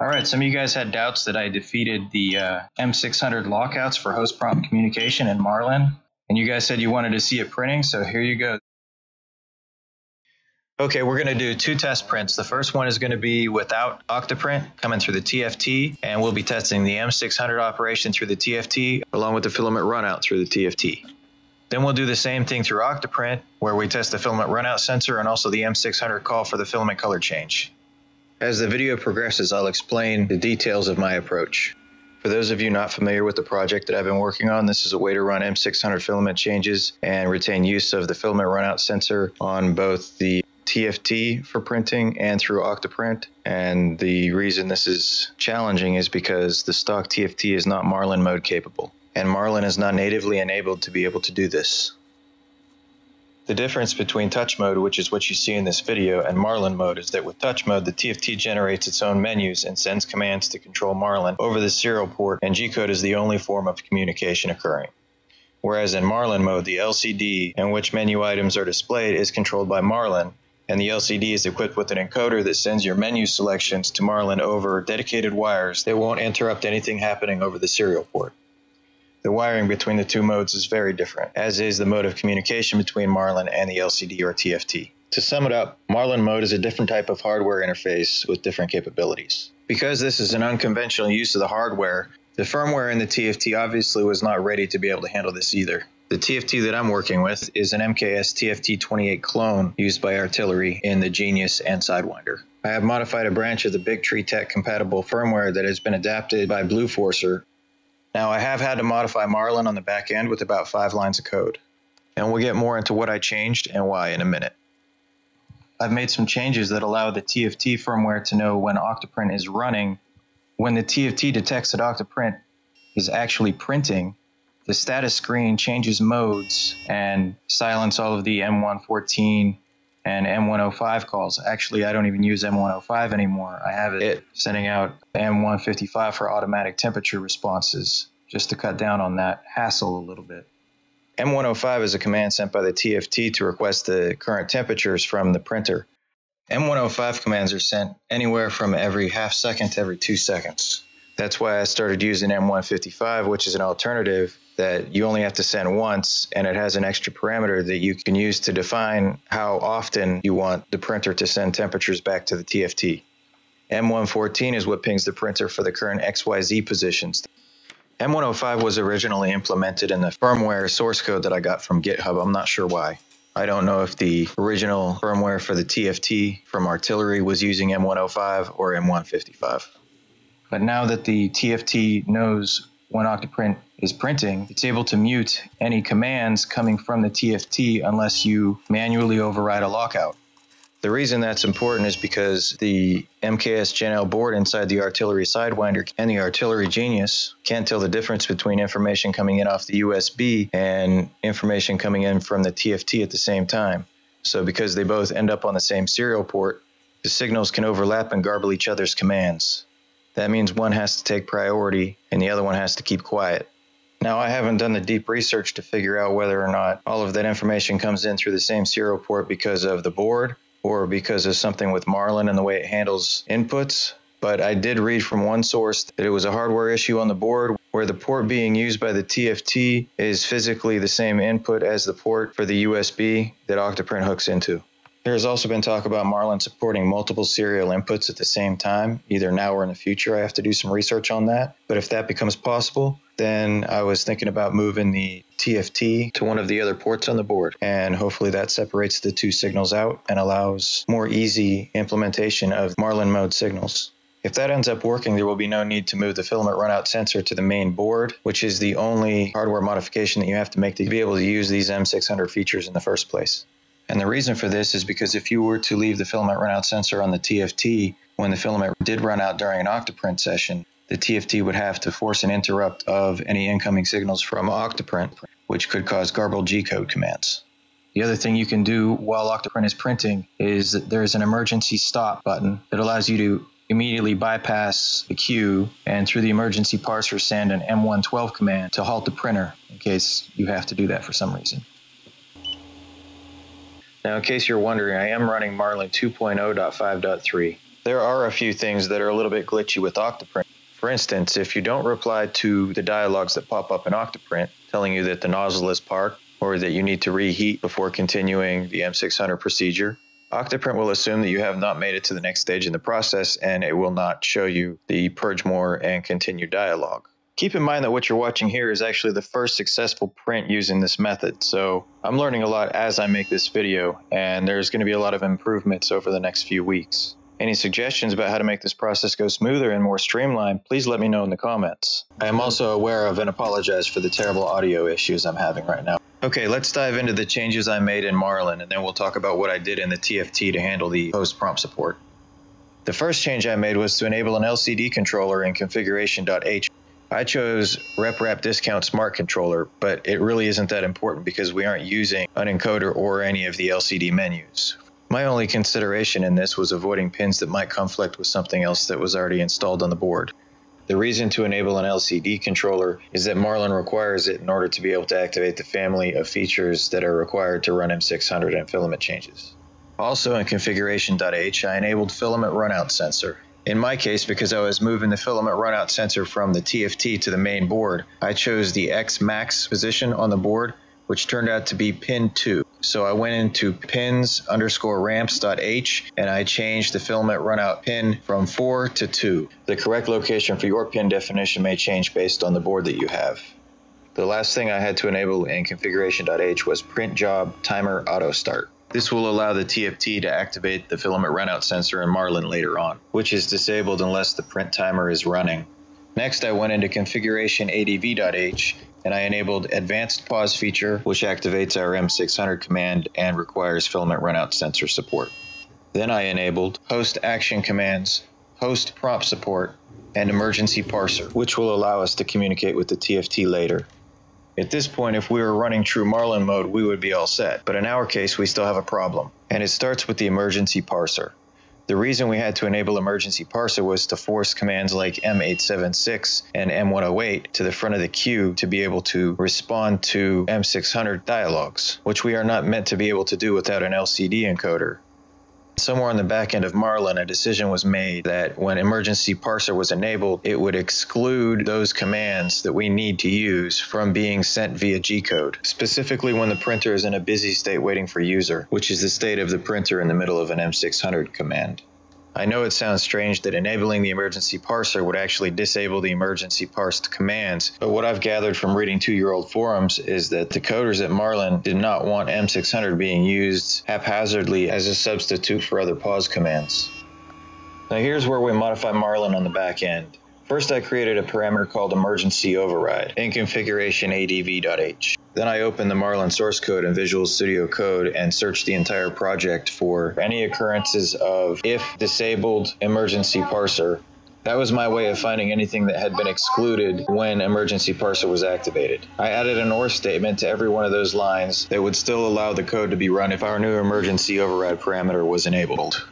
All right, some of you guys had doubts that I defeated the uh, M600 lockouts for host prompt communication in Marlin, and you guys said you wanted to see it printing, so here you go. Okay, we're going to do two test prints. The first one is going to be without Octoprint coming through the TFT, and we'll be testing the M600 operation through the TFT along with the filament runout through the TFT. Then we'll do the same thing through Octoprint, where we test the filament runout sensor and also the M600 call for the filament color change. As the video progresses, I'll explain the details of my approach. For those of you not familiar with the project that I've been working on, this is a way to run M600 filament changes and retain use of the filament runout sensor on both the TFT for printing and through Octoprint. And the reason this is challenging is because the stock TFT is not Marlin mode capable, and Marlin is not natively enabled to be able to do this. The difference between touch mode, which is what you see in this video, and Marlin mode is that with touch mode, the TFT generates its own menus and sends commands to control Marlin over the serial port, and G-code is the only form of communication occurring. Whereas in Marlin mode, the LCD in which menu items are displayed is controlled by Marlin, and the LCD is equipped with an encoder that sends your menu selections to Marlin over dedicated wires that won't interrupt anything happening over the serial port. The wiring between the two modes is very different, as is the mode of communication between Marlin and the LCD or TFT. To sum it up, Marlin mode is a different type of hardware interface with different capabilities. Because this is an unconventional use of the hardware, the firmware in the TFT obviously was not ready to be able to handle this either. The TFT that I'm working with is an MKS TFT28 clone used by Artillery in the Genius and Sidewinder. I have modified a branch of the Big Tree Tech compatible firmware that has been adapted by Blueforcer now, I have had to modify Marlin on the back end with about five lines of code, and we'll get more into what I changed and why in a minute. I've made some changes that allow the TFT firmware to know when Octoprint is running. When the TFT detects that Octoprint is actually printing, the status screen changes modes and silence all of the M114 and M105 calls. Actually, I don't even use M105 anymore. I have it sending out M155 for automatic temperature responses just to cut down on that hassle a little bit. M105 is a command sent by the TFT to request the current temperatures from the printer. M105 commands are sent anywhere from every half second to every two seconds. That's why I started using M155, which is an alternative that you only have to send once, and it has an extra parameter that you can use to define how often you want the printer to send temperatures back to the TFT. M114 is what pings the printer for the current XYZ positions. M105 was originally implemented in the firmware source code that I got from GitHub. I'm not sure why. I don't know if the original firmware for the TFT from Artillery was using M105 or M155. But now that the TFT knows when Octoprint is printing, it's able to mute any commands coming from the TFT unless you manually override a lockout. The reason that's important is because the MKS Gen L board inside the Artillery Sidewinder and the Artillery Genius can't tell the difference between information coming in off the USB and information coming in from the TFT at the same time. So, because they both end up on the same serial port, the signals can overlap and garble each other's commands. That means one has to take priority and the other one has to keep quiet. Now, I haven't done the deep research to figure out whether or not all of that information comes in through the same serial port because of the board or because of something with Marlin and the way it handles inputs. But I did read from one source that it was a hardware issue on the board where the port being used by the TFT is physically the same input as the port for the USB that Octoprint hooks into. There has also been talk about Marlin supporting multiple serial inputs at the same time, either now or in the future. I have to do some research on that. But if that becomes possible, then I was thinking about moving the TFT to one of the other ports on the board. And hopefully that separates the two signals out and allows more easy implementation of Marlin mode signals. If that ends up working, there will be no need to move the filament runout sensor to the main board, which is the only hardware modification that you have to make to be able to use these M600 features in the first place. And the reason for this is because if you were to leave the filament runout sensor on the TFT when the filament did run out during an Octoprint session, the TFT would have to force an interrupt of any incoming signals from Octoprint, which could cause garbled G-code commands. The other thing you can do while Octoprint is printing is that there's an emergency stop button that allows you to immediately bypass the queue and through the emergency parser send an M112 command to halt the printer in case you have to do that for some reason. Now, in case you're wondering, I am running Marlin 2.0.5.3. There are a few things that are a little bit glitchy with Octoprint. For instance, if you don't reply to the dialogues that pop up in Octoprint telling you that the nozzle is parked or that you need to reheat before continuing the M600 procedure, Octoprint will assume that you have not made it to the next stage in the process and it will not show you the purge more and continue dialog. Keep in mind that what you're watching here is actually the first successful print using this method, so I'm learning a lot as I make this video, and there's going to be a lot of improvements over the next few weeks. Any suggestions about how to make this process go smoother and more streamlined, please let me know in the comments. I am also aware of and apologize for the terrible audio issues I'm having right now. Okay, let's dive into the changes I made in Marlin, and then we'll talk about what I did in the TFT to handle the host prompt support. The first change I made was to enable an LCD controller in configuration.h. I chose RepRap Discount Smart Controller, but it really isn't that important because we aren't using an encoder or any of the LCD menus. My only consideration in this was avoiding pins that might conflict with something else that was already installed on the board. The reason to enable an LCD controller is that Marlin requires it in order to be able to activate the family of features that are required to run M600 and filament changes. Also in configuration.h, I enabled filament runout sensor. In my case, because I was moving the filament runout sensor from the TFT to the main board, I chose the X max position on the board which turned out to be pin 2. So I went into pins underscore ramps.h and I changed the filament runout pin from 4 to 2. The correct location for your pin definition may change based on the board that you have. The last thing I had to enable in configuration.h was print job timer auto start. This will allow the TFT to activate the filament runout sensor in Marlin later on, which is disabled unless the print timer is running. Next, I went into configuration adv.h and I enabled advanced pause feature, which activates our M600 command and requires filament runout sensor support. Then I enabled host action commands, host prompt support, and emergency parser, which will allow us to communicate with the TFT later. At this point, if we were running true Marlin mode, we would be all set, but in our case, we still have a problem, and it starts with the emergency parser. The reason we had to enable emergency parser was to force commands like M876 and M108 to the front of the queue to be able to respond to M600 dialogues, which we are not meant to be able to do without an LCD encoder. Somewhere on the back end of Marlin, a decision was made that when emergency parser was enabled, it would exclude those commands that we need to use from being sent via G code, specifically when the printer is in a busy state waiting for user, which is the state of the printer in the middle of an M600 command. I know it sounds strange that enabling the emergency parser would actually disable the emergency parsed commands, but what I've gathered from reading two year old forums is that the coders at Marlin did not want M600 being used haphazardly as a substitute for other pause commands. Now, here's where we modify Marlin on the back end. First, I created a parameter called emergency override in configuration adv.h. Then I opened the Marlin source code in Visual Studio Code and searched the entire project for any occurrences of if disabled emergency parser. That was my way of finding anything that had been excluded when emergency parser was activated. I added an OR statement to every one of those lines that would still allow the code to be run if our new emergency override parameter was enabled.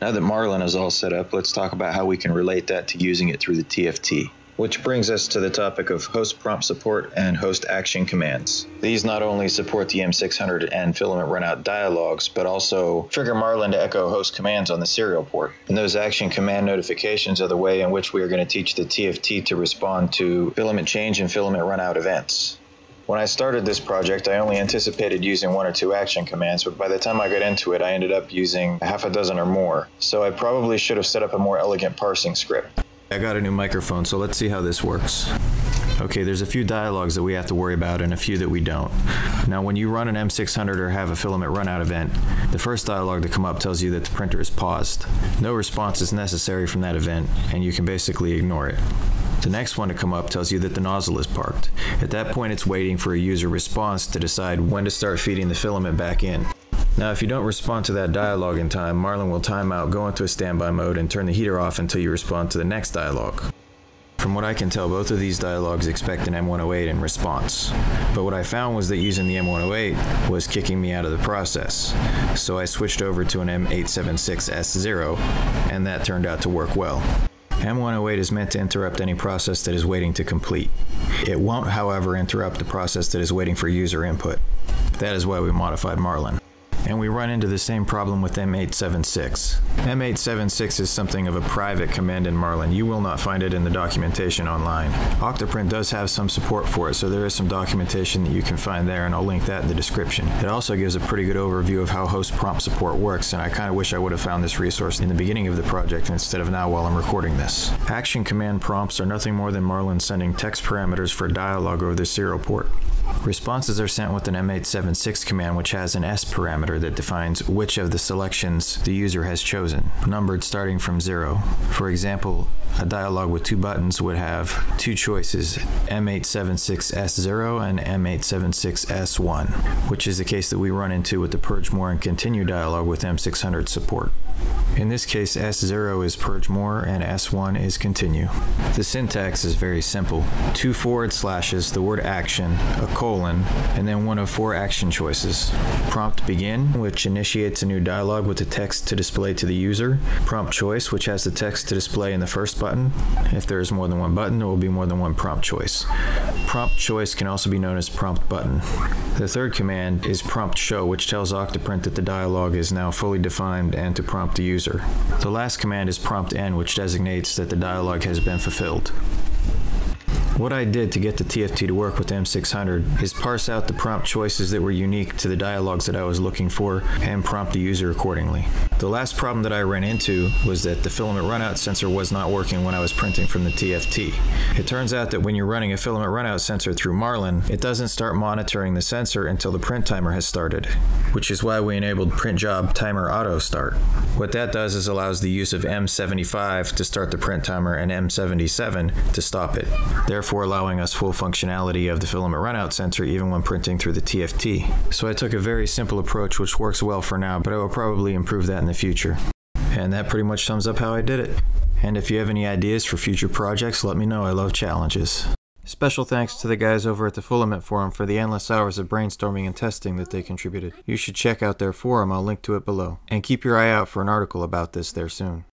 Now that Marlin is all set up, let's talk about how we can relate that to using it through the TFT. Which brings us to the topic of host prompt support and host action commands. These not only support the M600 and filament runout dialogues, but also trigger Marlin to echo host commands on the serial port. And those action command notifications are the way in which we are going to teach the TFT to respond to filament change and filament runout events. When I started this project, I only anticipated using one or two action commands, but by the time I got into it, I ended up using half a dozen or more. So I probably should have set up a more elegant parsing script. I got a new microphone, so let's see how this works. Okay, there's a few dialogues that we have to worry about and a few that we don't. Now, when you run an M600 or have a filament runout event, the first dialogue to come up tells you that the printer is paused. No response is necessary from that event, and you can basically ignore it. The next one to come up tells you that the nozzle is parked. At that point, it's waiting for a user response to decide when to start feeding the filament back in. Now, if you don't respond to that dialogue in time, Marlin will time out, go into a standby mode, and turn the heater off until you respond to the next dialogue. From what I can tell, both of these dialogues expect an M108 in response. But what I found was that using the M108 was kicking me out of the process. So I switched over to an M876S0, and that turned out to work well. M108 is meant to interrupt any process that is waiting to complete. It won't, however, interrupt the process that is waiting for user input. That is why we modified Marlin. And we run into the same problem with M876. M876 is something of a private command in Marlin. You will not find it in the documentation online. Octoprint does have some support for it, so there is some documentation that you can find there, and I'll link that in the description. It also gives a pretty good overview of how host prompt support works, and I kind of wish I would have found this resource in the beginning of the project instead of now while I'm recording this. Action command prompts are nothing more than Marlin sending text parameters for dialog over the serial port. Responses are sent with an M876 command which has an S parameter that defines which of the selections the user has chosen, numbered starting from zero. For example, a dialog with two buttons would have two choices, M876S0 and M876S1, which is the case that we run into with the purge more and continue dialog with M600 support. In this case, S0 is purge more and S1 is continue. The syntax is very simple. Two forward slashes, the word action, a colon, and then one of four action choices. Prompt begin, which initiates a new dialog with the text to display to the user. Prompt choice, which has the text to display in the first button. If there is more than one button, there will be more than one prompt choice. Prompt choice can also be known as prompt button. The third command is prompt show, which tells Octoprint that the dialog is now fully defined and to prompt the user. The last command is prompt end, which designates that the dialog has been fulfilled. What I did to get the TFT to work with M600 is parse out the prompt choices that were unique to the dialogues that I was looking for and prompt the user accordingly. The last problem that I ran into was that the filament runout sensor was not working when I was printing from the TFT. It turns out that when you're running a filament runout sensor through Marlin, it doesn't start monitoring the sensor until the print timer has started, which is why we enabled print job timer auto start. What that does is allows the use of M75 to start the print timer and M77 to stop it. Therefore, therefore allowing us full functionality of the filament runout sensor even when printing through the TFT. So I took a very simple approach which works well for now, but I will probably improve that in the future. And that pretty much sums up how I did it. And if you have any ideas for future projects, let me know. I love challenges. Special thanks to the guys over at the Filament Forum for the endless hours of brainstorming and testing that they contributed. You should check out their forum, I'll link to it below. And keep your eye out for an article about this there soon.